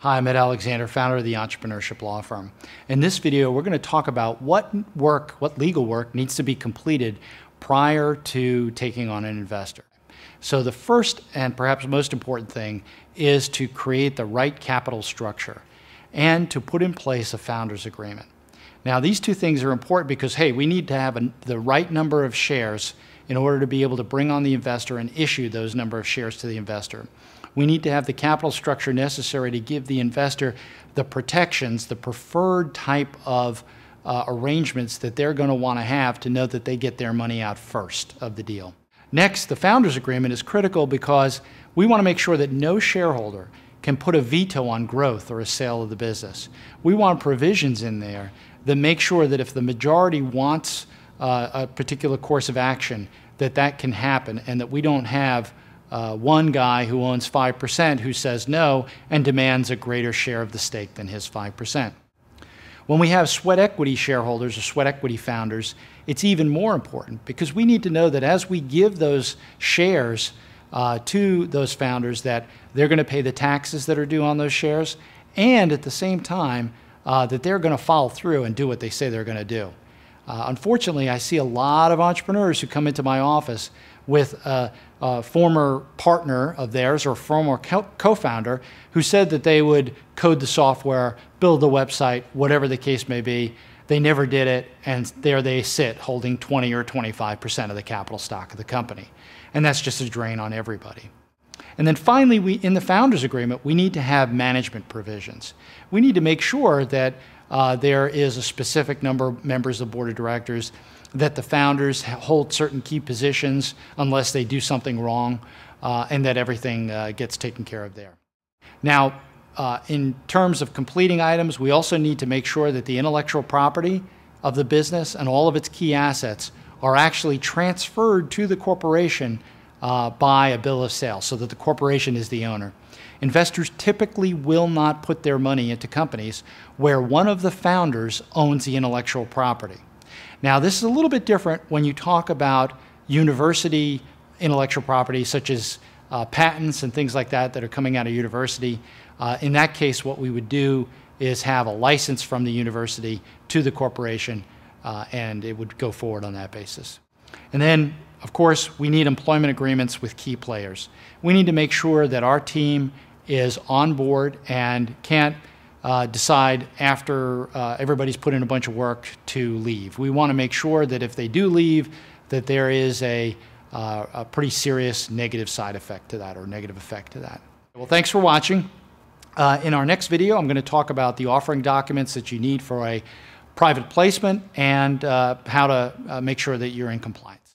Hi, I'm Ed Alexander, founder of the Entrepreneurship Law Firm. In this video, we're going to talk about what work, what legal work needs to be completed prior to taking on an investor. So the first and perhaps most important thing is to create the right capital structure and to put in place a founder's agreement. Now, these two things are important because, hey, we need to have a, the right number of shares in order to be able to bring on the investor and issue those number of shares to the investor. We need to have the capital structure necessary to give the investor the protections, the preferred type of uh, arrangements that they're going to want to have to know that they get their money out first of the deal. Next, the founders agreement is critical because we want to make sure that no shareholder can put a veto on growth or a sale of the business. We want provisions in there that make sure that if the majority wants uh, a particular course of action, that that can happen and that we don't have uh, one guy who owns 5% who says no and demands a greater share of the stake than his 5%. When we have sweat equity shareholders or sweat equity founders, it's even more important because we need to know that as we give those shares uh, to those founders that they're going to pay the taxes that are due on those shares and at the same time uh, that they're going to follow through and do what they say they're going to do. Uh, unfortunately, I see a lot of entrepreneurs who come into my office with a, a former partner of theirs or former co founder who said that they would code the software, build the website, whatever the case may be. They never did it, and there they sit holding 20 or 25% of the capital stock of the company. And that's just a drain on everybody. And then finally, we, in the founders agreement, we need to have management provisions. We need to make sure that uh, there is a specific number of members of the board of directors, that the founders hold certain key positions unless they do something wrong, uh, and that everything uh, gets taken care of there. Now, uh, in terms of completing items, we also need to make sure that the intellectual property of the business and all of its key assets are actually transferred to the corporation uh, by a bill of sale so that the corporation is the owner. Investors typically will not put their money into companies where one of the founders owns the intellectual property. Now, this is a little bit different when you talk about university intellectual property, such as uh, patents and things like that that are coming out of university. Uh, in that case, what we would do is have a license from the university to the corporation, uh, and it would go forward on that basis. And then, of course, we need employment agreements with key players. We need to make sure that our team is on board and can't uh, decide after uh, everybody's put in a bunch of work to leave. We want to make sure that if they do leave, that there is a, uh, a pretty serious negative side effect to that or negative effect to that. Well, thanks for watching. Uh, in our next video, I'm going to talk about the offering documents that you need for a private placement and uh, how to uh, make sure that you're in compliance.